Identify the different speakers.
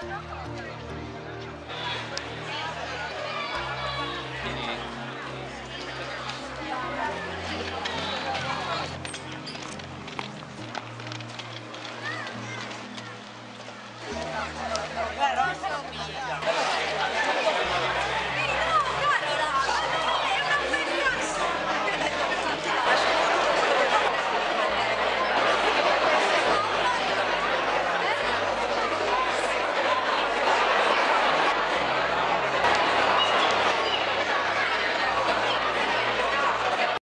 Speaker 1: 个刚好在